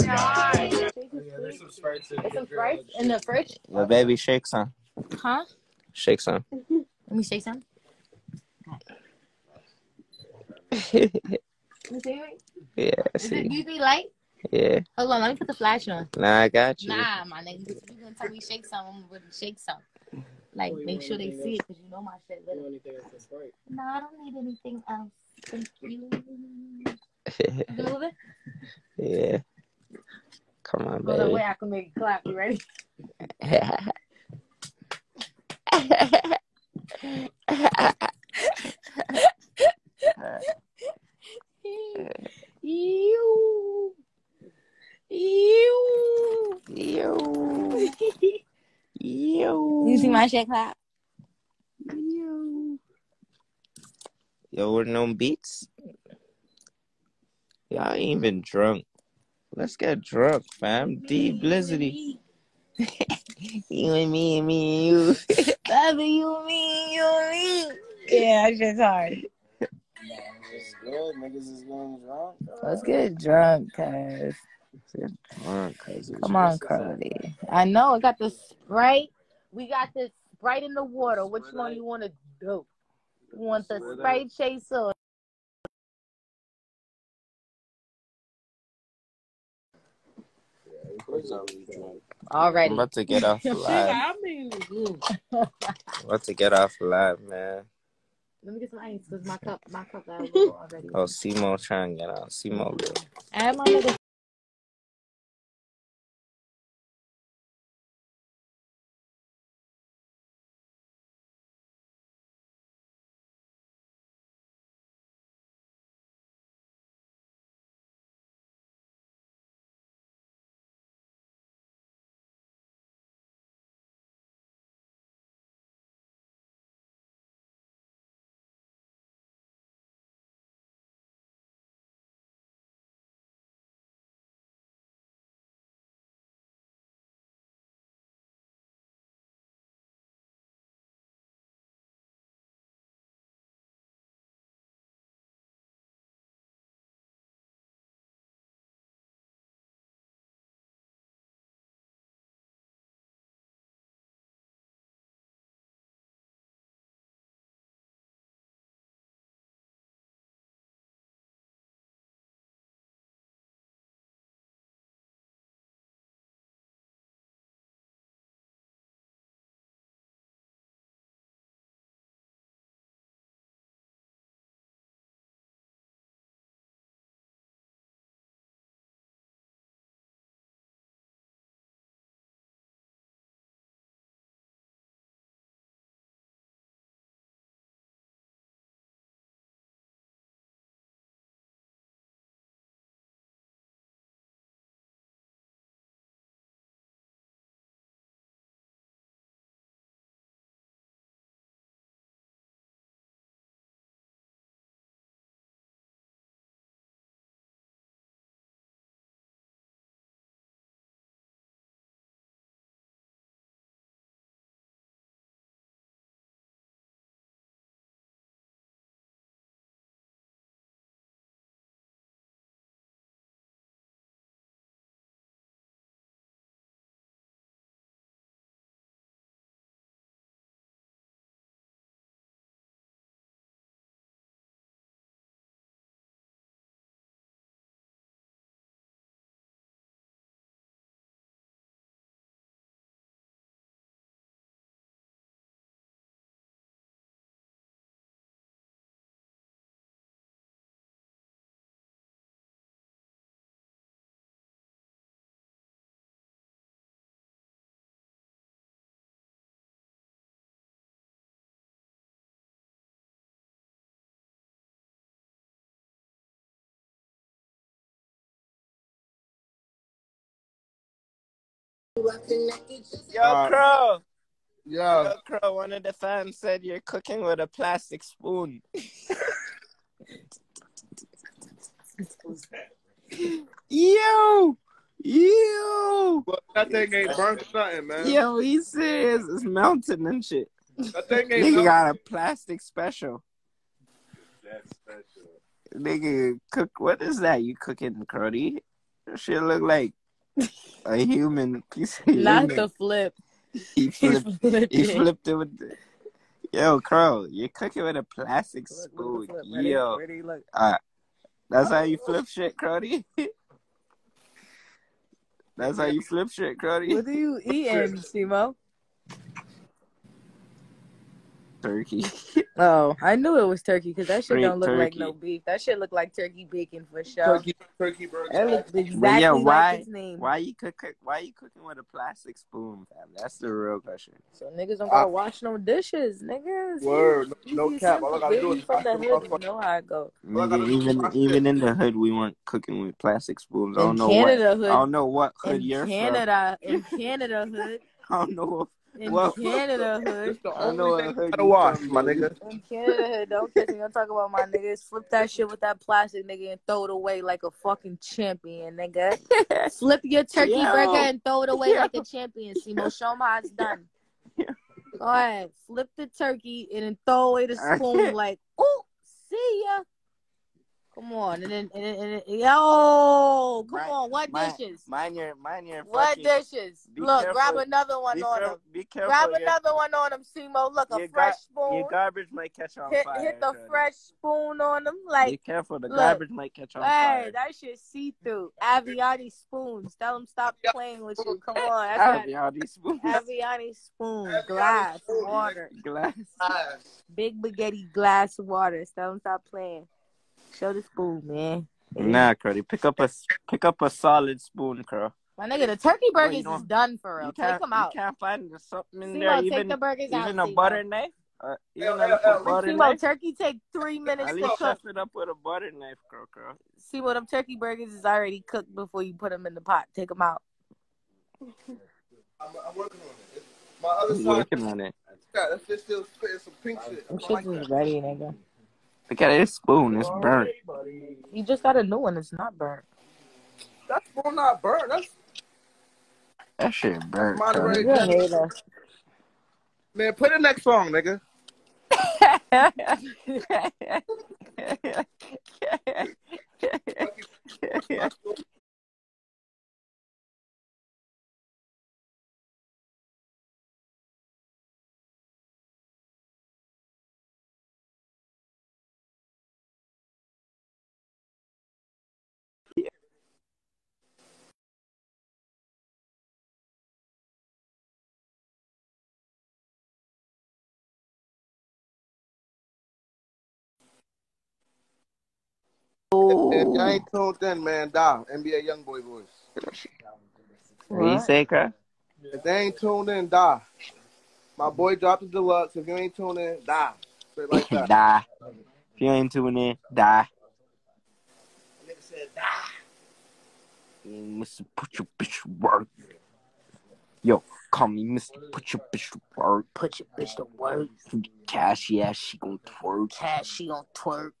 Yeah, there's some Sprite too. There's some Sprite in the fridge. Yo, baby, shake some. Huh? Shake some. Let me shake some. Let me see it. yeah, Is it see. UV light? Yeah. Hold on, let me put the flash on. Nah, I got you. Nah, my nigga, if you gonna tell me shake some, I'm gonna shake some. Like, make sure they see it, cause you know my shit You little. want anything else that's Sprite? No, I don't need anything else. Thank you. You can move it? yeah. Come on, baby. wait, I can make it clap. You ready? You. You. Yo. Yo. You see my shit clap? You. Yo. With no beats? Y'all ain't even drunk. Let's get drunk, fam. D Blizzardy. You and me and me and you. Baby, you me, you me. Yeah, that shit's hard. It's good. Niggas is going drunk. Let's get drunk, cuz. It's Come on, just- Curly. I know. I got the Sprite. We got the Sprite in the water. Which one you want to do? You want the Sprite chaser? I'm about to get off live. I mean, about to get off live, man. let me get some ice because my cup, my cup got a little oh, already. Oh, Simo trying to get out. Simo, bro. Add my nigga. Yo, Uh, Crow. Yo, Yo, Crow. One of the fans said you're cooking with a plastic spoon. Yo, yo, that thing ain't burnt nothing, man. yo. He's serious. It's melting and shit. That thing ain't Nigga got a plastic special. That's special. Nigga, cook. What is that? You cooking, Crody? That shit look like a human piece of Not human. the flip. He He flipped. flipped He it. flipped it with. The... Yo, Crow, you're cooking with a plastic Look, spoon. look at the flip. Ready? Yo, Ready? Uh, that's how you flip shit, Crody. that's how you flip shit, Crody. What are you eating, Simo? Turkey. Oh, I knew it was turkey because that shit Straight don't look like no beef. That shit look like turkey bacon for sure. Turkey, turkey burger. That looks exactly But yeah, like why- its name. Why you cook? Why you cooking with a plastic spoon, fam? That's the real question. So niggas don't gotta wash no dishes, niggas. Word. No, no cap. All I gotta do baby is from the hood. You know how it go. Well, I gotta Nigga, even even in the hood, we weren't cooking with plastic spoons. I don't know Canada what. hood, I don't know what hood in you're Canada, in Canada hood. I don't know. In Whoa. Canada hood, I know a hood gotta you wash, my baby. nigga. in Canada hood. Don't catch me. Don't talk about my niggas. Flip that shit with that plastic nigga and throw it away like a fucking champion, nigga. Flip your turkey Yo. burger and throw it away Yo. like a champion, Simo. Show 'em how it's done. Yo. Go ahead. Flip the turkey and then throw away the spoon like, ooh, see ya. Come on. And then, and then, and then yo, oh, come Right. on. What My- dishes? Mind your, mind your. What fucking- dishes? Look, careful. grab another one Be, on caref- them. be careful. Grab your, another one on them, Simo. Look, a your fresh spoon. Your garbage might catch on hit, fire. hit the Shorty. fresh spoon on them. Like. Be careful. The look. garbage might catch on hey, fire. that shit see through. Aviani spoons. Tell them stop playing with you. Come on. That's Aviati Aviati spoon. that. Aviani spoon. Glass. Water. Glass. Big spaghetti glass water. Tell them stop playing. Show the spoon, man. Nah, Cuddy. Pick up a pick up a solid spoon, Curl. My nigga, the turkey Well, burgers you is done for real. Take them out. You can't find something in Simo, there, take even the burgers out. even a Simo. butter knife. Uh, even L, a L, L. butter Simo, knife. turkey take three minutes At to least cook. it up with a butter knife, Curl, Curl. See what them turkey burgers is already cooked before you put them in the pot. Take them out. I'm, I'm working on it. It's my other He's side. working on it. God, that shit still spitting some pink shit. Them I like shits is that. ready, nigga. Look at this spoon. It's burnt. You just got a new one. It's not burnt. That's still not burnt. That's That shit burnt. Monterey. Curl. You're a hater. man. put the next song, nigga. If y'all ain't tuned in, man, die. NBA YoungBoy voice. What you say, Curl? If they ain't tuned in, die. My boy dropped the deluxe. If you ain't tuned in, die. Straight like that. die. If you ain't tuning in, die. Nigga said die. You must put your bitch to work. Yo, call me Mr. Put your bitch to work. Put your bitch to work. Cash, yeah, she gon' twerk. Cash, she on twerk.